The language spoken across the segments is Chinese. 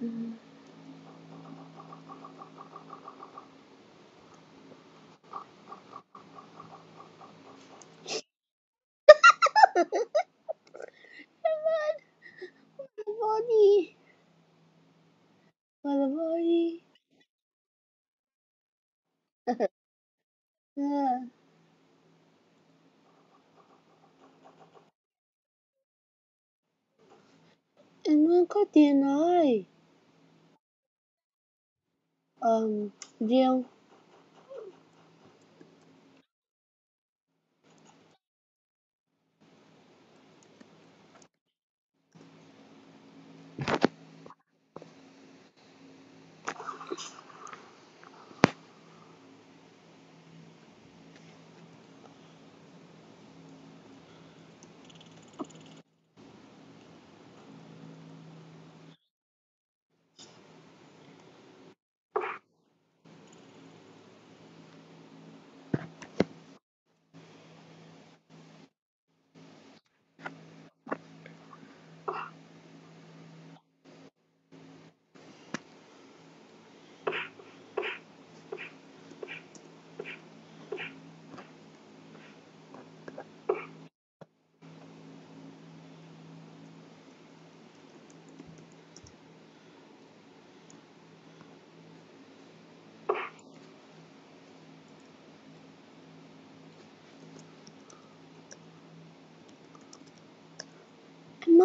Em muốn có tiền rồi. 嗯，已经。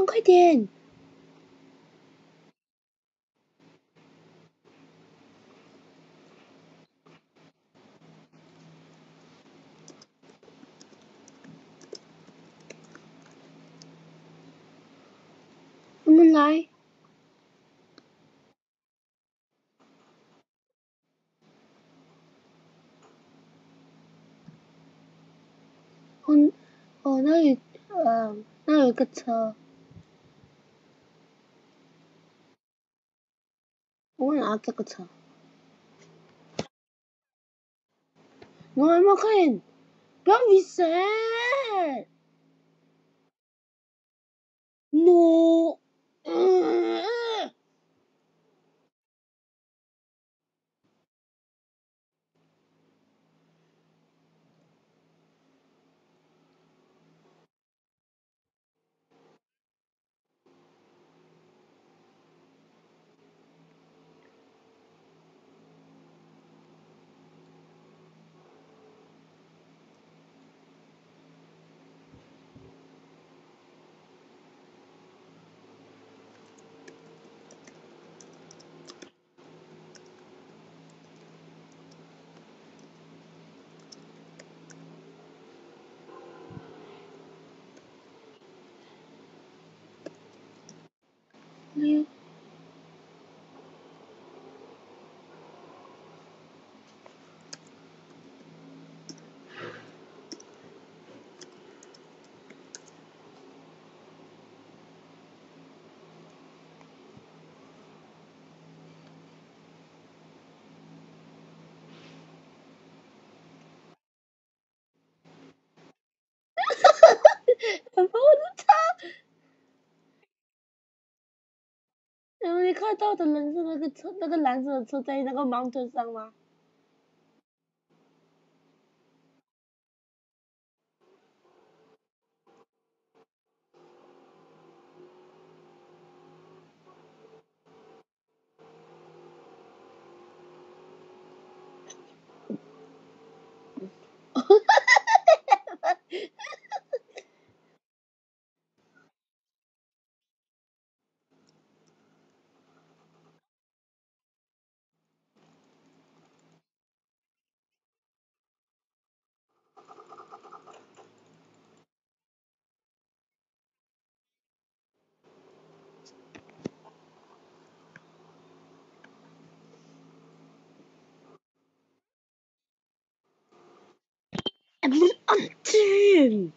快点！我们来！哦哦，那里呃，那有个车。我拿这个车。وانعتقتها نوع مكان كان في السهل نو. you. 看到的人是那个车，那个蓝色的车在那个盲墩上吗？？I'm on team.